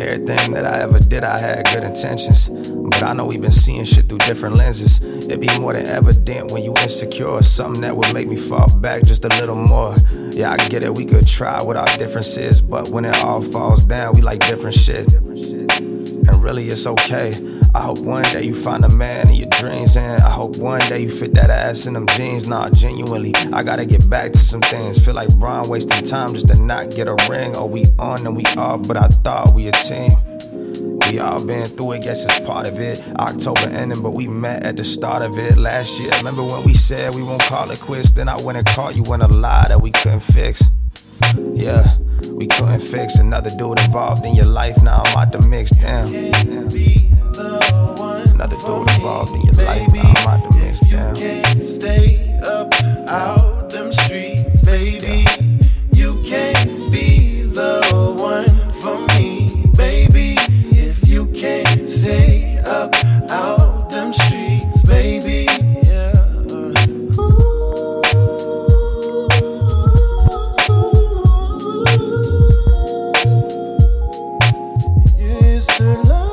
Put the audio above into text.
Everything that I ever did, I had good intentions. But I know we've been seeing shit through different lenses. It'd be more than evident when you insecure. Something that would make me fall back just a little more. Yeah, I get it, we could try what our differences. But when it all falls down, we like different shit. And really, it's okay. I hope one day you find a man in your dreams, and I hope one day you fit that ass in them jeans. Nah, genuinely, I gotta get back to some things. Feel like Brian wasting time just to not get a ring. Oh, we on and we off, but I thought we a team. We all been through it, guess it's part of it. October ending, but we met at the start of it last year. Remember when we said we won't call it quits? Then I went and caught you in a lie that we couldn't fix. Yeah, we couldn't fix another dude involved in your life. Now I'm out the mix. Damn. Another dude involved in your life. Now I'm out the mix. Damn. Stay up out them streets, To love